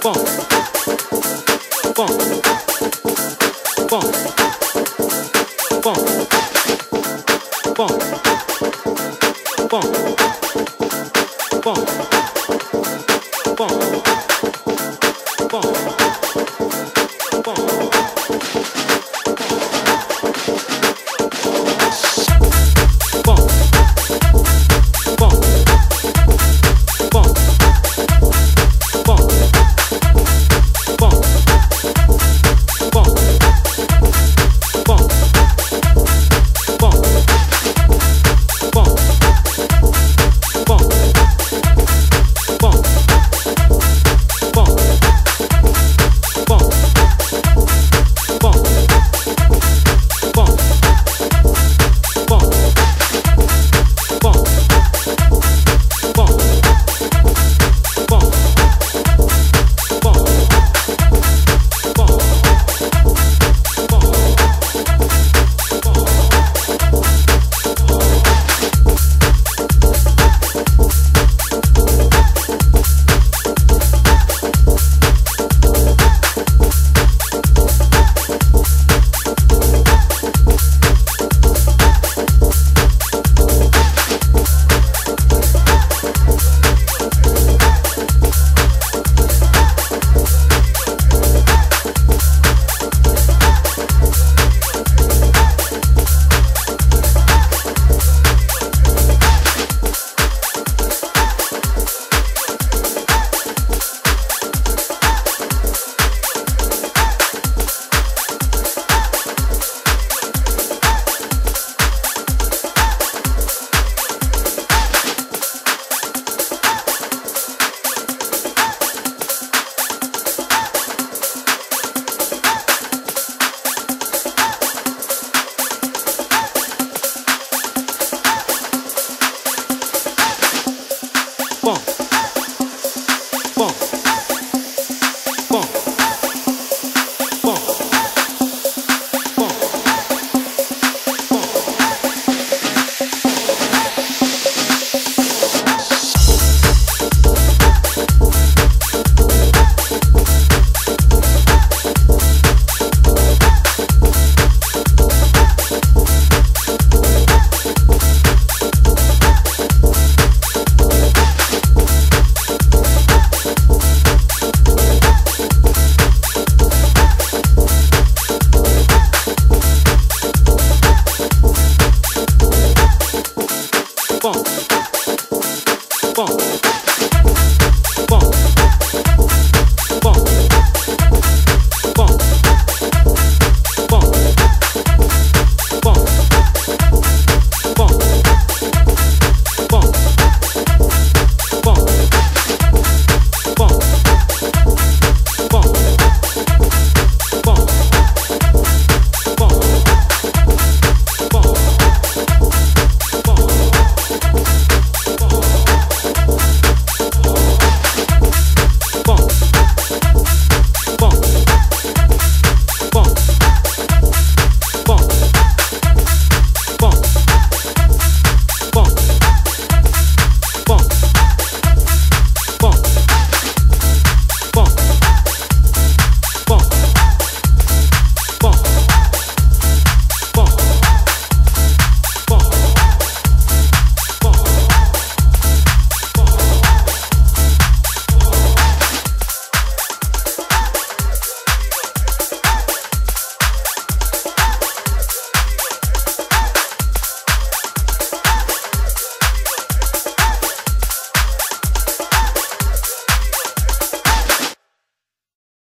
棒 funk.